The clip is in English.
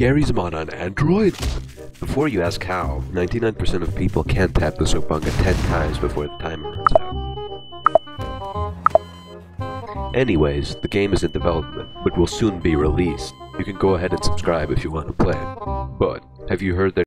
Garry's Mod on Android? Before you ask how, 99% of people can tap the Soapbanga 10 times before the timer runs out. Anyways, the game is in development, but will soon be released. You can go ahead and subscribe if you want to play. But, have you heard that